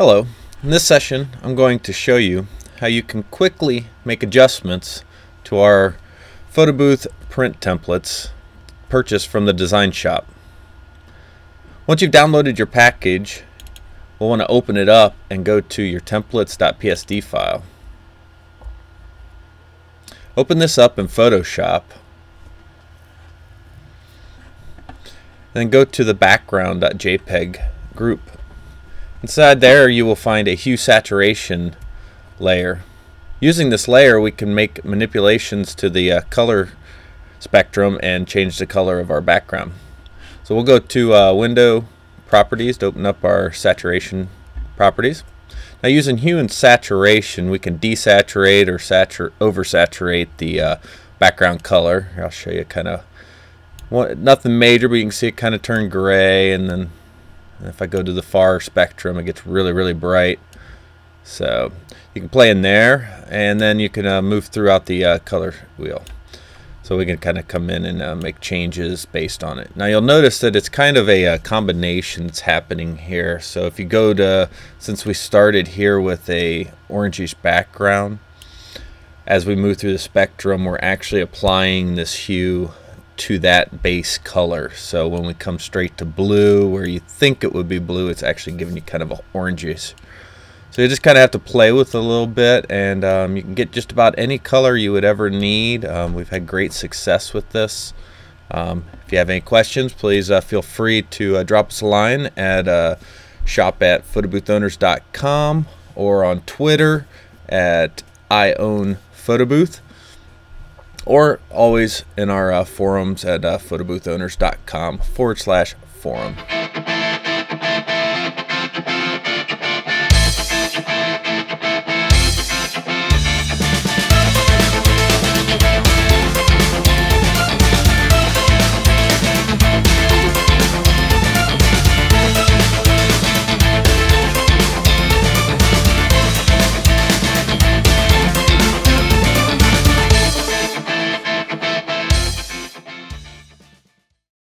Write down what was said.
Hello. In this session, I'm going to show you how you can quickly make adjustments to our photo booth print templates purchased from the design shop. Once you've downloaded your package, we'll want to open it up and go to your templates.psd file. Open this up in Photoshop. Then go to the background.jpg group Inside there you will find a hue saturation layer. Using this layer we can make manipulations to the uh, color spectrum and change the color of our background. So we'll go to uh, window properties to open up our saturation properties. Now using hue and saturation we can desaturate or saturate oversaturate the uh, background color. I'll show you kind of nothing major but you can see it kind of turn gray and then if I go to the far spectrum, it gets really, really bright. So you can play in there, and then you can uh, move throughout the uh, color wheel. So we can kind of come in and uh, make changes based on it. Now you'll notice that it's kind of a, a, uh, combination that's happening here. So if you go to, since we started here with a orangish background, as we move through the spectrum, we're actually applying this hue to that base color. So when we come straight to blue, where you think it would be blue, it's actually giving you kind of an oranges. So you just kind of have to play with it a little bit, and um, you can get just about any color you would ever need. Um, we've had great success with this. Um, if you have any questions, please uh, feel free to uh, drop us a line at uh, shop at photoboothOwners.com or on Twitter at I own photobooth or always in our uh, forums at uh, photoboothowners.com forward slash forum.